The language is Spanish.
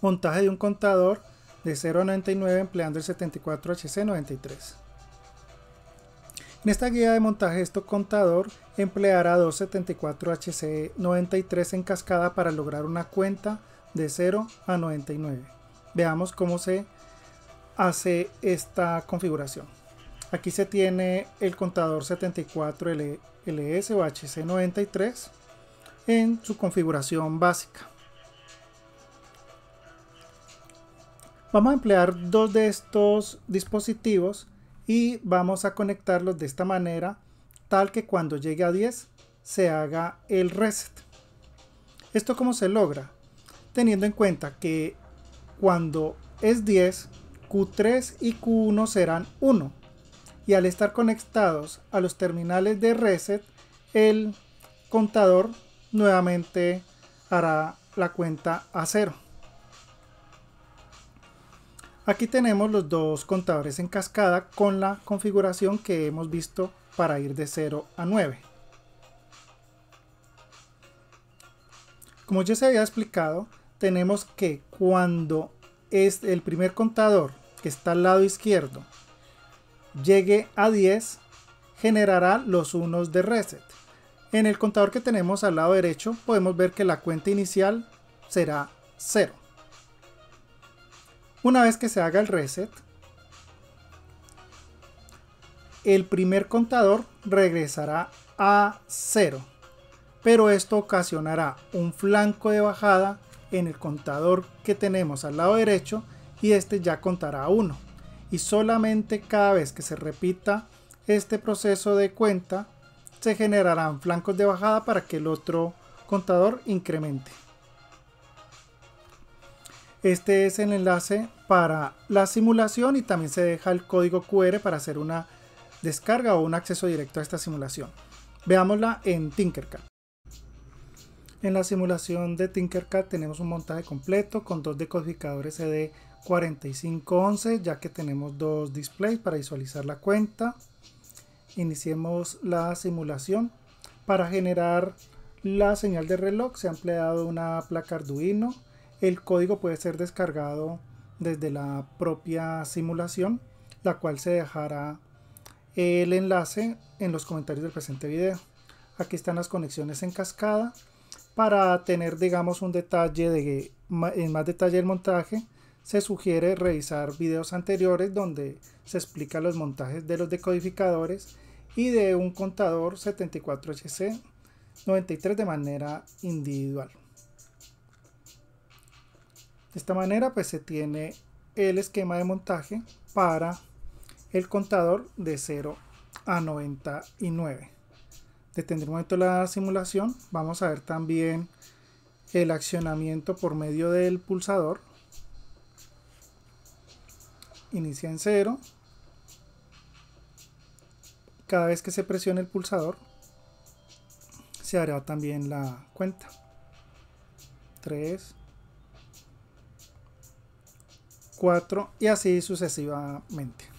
montaje de un contador de 0 a 99 empleando el 74HC93. En esta guía de montaje este contador empleará dos 74HC93 en cascada para lograr una cuenta de 0 a 99. Veamos cómo se hace esta configuración. Aquí se tiene el contador 74LS o HC93 en su configuración básica. Vamos a emplear dos de estos dispositivos y vamos a conectarlos de esta manera tal que cuando llegue a 10 se haga el reset. ¿Esto cómo se logra? Teniendo en cuenta que cuando es 10, Q3 y Q1 serán 1 y al estar conectados a los terminales de reset, el contador nuevamente hará la cuenta a 0. Aquí tenemos los dos contadores en cascada con la configuración que hemos visto para ir de 0 a 9. Como ya se había explicado, tenemos que cuando es el primer contador que está al lado izquierdo llegue a 10, generará los unos de reset. En el contador que tenemos al lado derecho podemos ver que la cuenta inicial será 0. Una vez que se haga el reset, el primer contador regresará a 0, pero esto ocasionará un flanco de bajada en el contador que tenemos al lado derecho y este ya contará a 1. Y solamente cada vez que se repita este proceso de cuenta, se generarán flancos de bajada para que el otro contador incremente. Este es el enlace para la simulación y también se deja el código QR para hacer una descarga o un acceso directo a esta simulación. Veámosla en Tinkercad. En la simulación de Tinkercad tenemos un montaje completo con dos decodificadores CD4511 ya que tenemos dos displays para visualizar la cuenta. Iniciemos la simulación. Para generar la señal de reloj se ha empleado una placa Arduino el código puede ser descargado desde la propia simulación, la cual se dejará el enlace en los comentarios del presente video. Aquí están las conexiones en cascada. Para tener, digamos, un detalle de, en más detalle del montaje, se sugiere revisar videos anteriores donde se explica los montajes de los decodificadores y de un contador 74HC 93 de manera individual. De esta manera pues se tiene el esquema de montaje para el contador de 0 a 99. Detendré un momento la simulación. Vamos a ver también el accionamiento por medio del pulsador. Inicia en 0. Cada vez que se presione el pulsador se hará también la cuenta. 3, 4 y así sucesivamente.